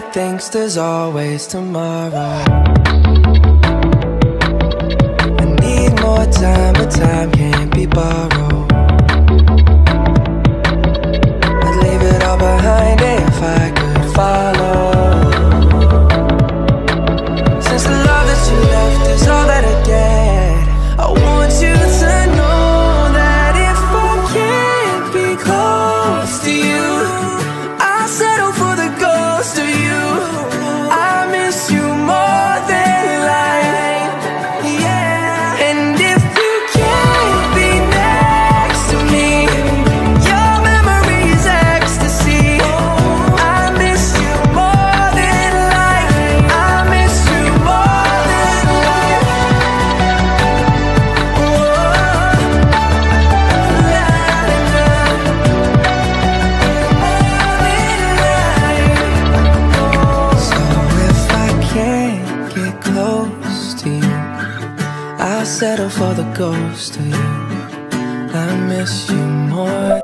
Thinks there's always tomorrow. I need more time, but time can't be borrowed. I'd leave it all behind if I could follow. Since the love that you left is all that I get, I want you to know that if I can't be close to you, close to you. I settle for the ghost of you. I miss you more